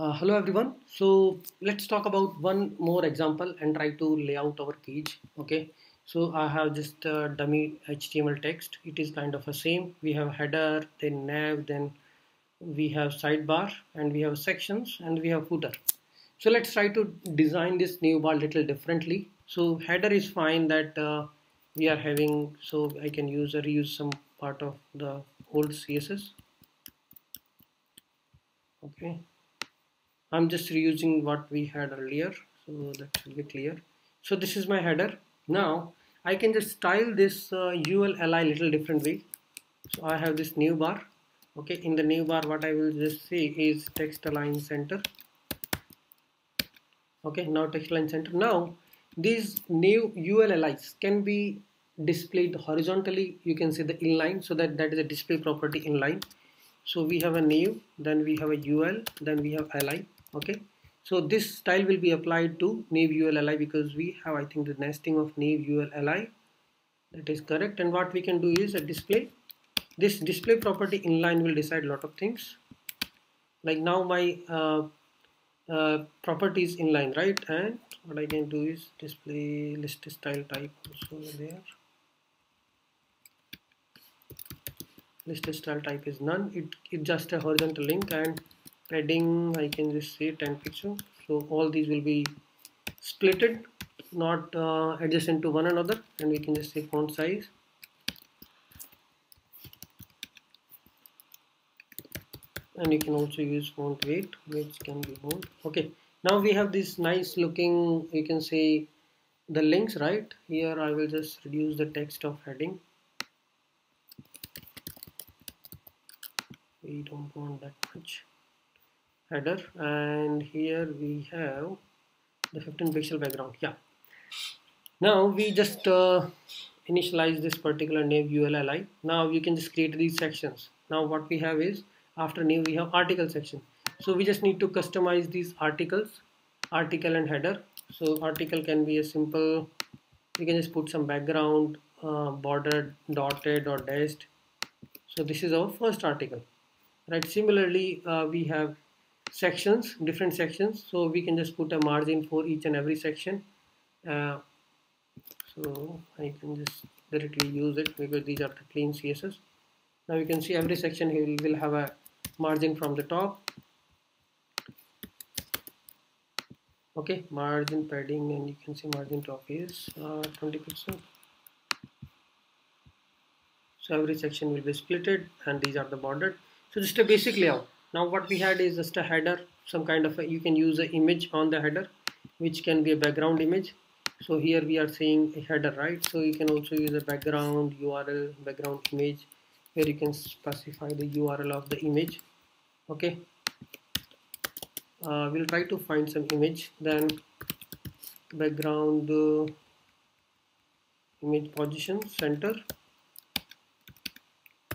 Uh, hello everyone. So let's talk about one more example and try to lay out our page. Okay. So I have just a dummy HTML text. It is kind of a same. We have header, then nav, then we have sidebar, and we have sections, and we have footer. So let's try to design this nav bar little differently. So header is fine that uh, we are having. So I can use or reuse some part of the old CSS. Okay I'm just reusing what we had earlier so that should be clear. So this is my header. Now I can just style this uh, UL li little different way. So I have this nav bar. Okay in the nav bar what I will just see is text align center. Okay now text align center. Now these nav ULLIs can be displayed horizontally. You can see the inline so that that is a display property inline. So we have a nav then we have a UL then we have li okay? So this style will be applied to nav ULLI because we have I think the nesting of nav ULLI that is correct. And what we can do is a display. This display property inline will decide a lot of things. Like now my uh, uh, properties inline right? And what I can do is display list style type also there. List style type is none. It, it's just a horizontal link and padding I can just say 10 pixel so all these will be splitted not uh, adjacent to one another and we can just say font size. And you can also use font weight which can be bold okay now we have this nice looking you can say the links right? Here I will just reduce the text of heading. We don't want that much header and here we have the 15 pixel background. Yeah. Now we just uh, initialize this particular nav ULLI now you can just create these sections. Now what we have is after nav we have article section. So we just need to customize these articles article and header. So article can be a simple we can just put some background uh, border dotted or dashed so this is our first article. Right. Similarly uh, we have sections different sections. So we can just put a margin for each and every section. Uh, so I can just directly use it because these are the clean CSS now you can see every section here will have a margin from the top. Okay margin padding and you can see margin top is uh, 20 pixel so every section will be splitted and these are the bordered so just a basic layout now what we had is just a header some kind of a, you can use an image on the header which can be a background image. So here we are saying a header right? So you can also use a background URL background image where you can specify the URL of the image okay? Uh, we'll try to find some image then background uh, image position center.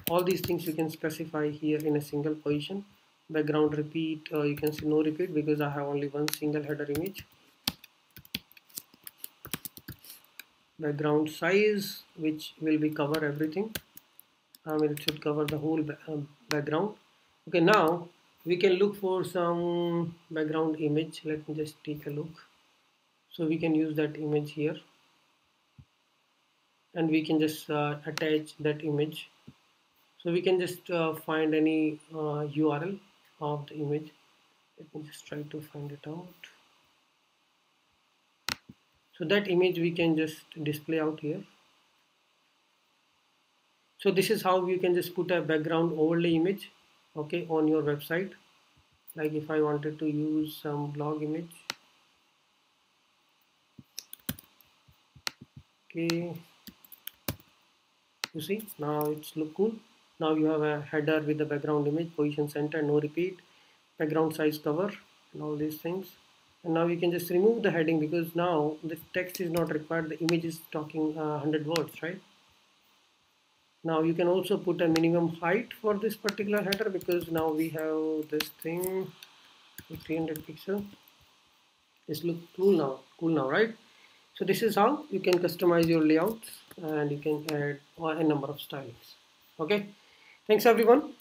All these things you can specify here in a single position background repeat uh, you can see no repeat because I have only one single header image. Background size which will be cover everything. I mean it should cover the whole uh, background. Okay now we can look for some background image. Let me just take a look. So we can use that image here. And we can just uh, attach that image. So we can just uh, find any uh, URL of the image. Let me just try to find it out. So that image we can just display out here. So this is how you can just put a background overlay image okay on your website. Like if I wanted to use some blog image. Okay. You see now it's look cool now you have a header with the background image position center no repeat background size cover and all these things. And now you can just remove the heading because now the text is not required the image is talking uh, 100 words right? Now you can also put a minimum height for this particular header because now we have this thing 300 pixel. This look cool now cool now right? So this is how you can customize your layouts and you can add a number of stylings okay Thanks everyone.